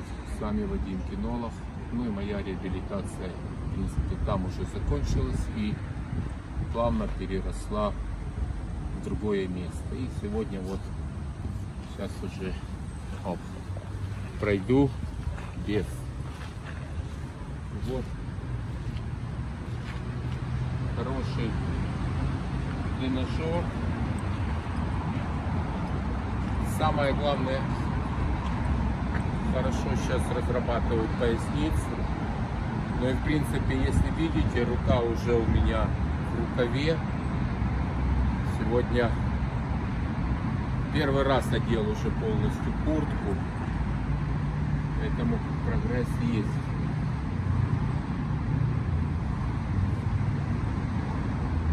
привет! С вами Вадим Кинолов. Ну и моя реабилитация, в принципе, там уже закончилась и плавно переросла в другое место. И сегодня вот сейчас уже оп, пройду без. Вот хороший тренажер. Самое главное, хорошо сейчас разрабатывают поясницу. Ну и в принципе, если видите, рука уже у меня в рукаве. Сегодня первый раз одел уже полностью куртку. Поэтому прогресс есть.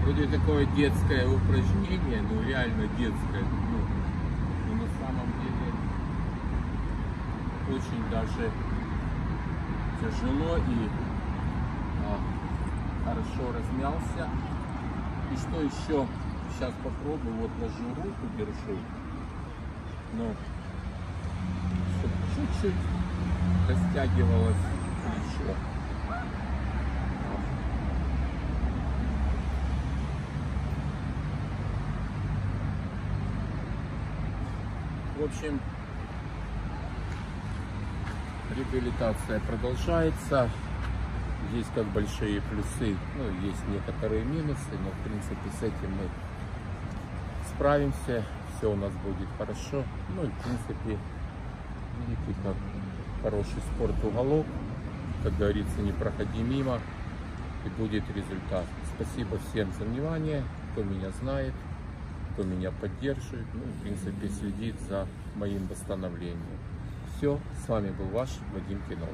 Вроде такое детское упражнение, ну реально детское. Ну, но на самом деле очень даже тяжело и а, хорошо размялся. И что еще? Сейчас попробую, вот ложу руку, держу. Ну, чуть-чуть растягивалось плечо. В общем, реабилитация продолжается. Есть как большие плюсы, ну, есть некоторые минусы, но в принципе с этим мы справимся, все у нас будет хорошо. Ну и в принципе, видите, как хороший спорт-уголок, как говорится, не проходи мимо, и будет результат. Спасибо всем за внимание, кто меня знает, кто меня поддерживает, ну, в принципе, следит за моим восстановлением. Все, с вами был ваш Вадим Кинолов.